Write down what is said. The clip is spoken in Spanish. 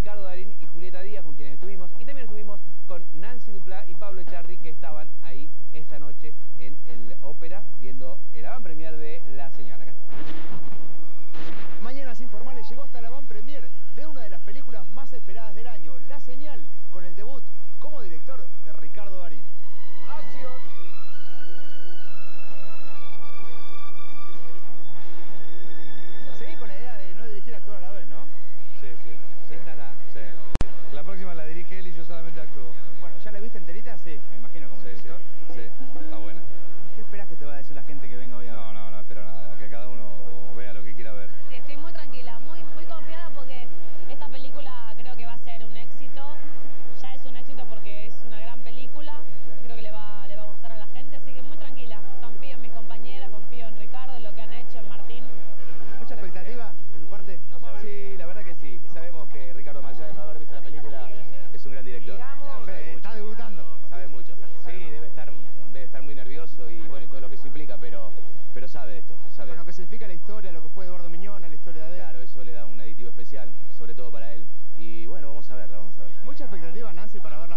Ricardo Darío. decir la gente que venga que significa la historia, lo que fue Eduardo Miñón, la historia de él. Claro, eso le da un aditivo especial, sobre todo para él. Y bueno, vamos a verla, vamos a verla. Mucha expectativa, Nancy, para ver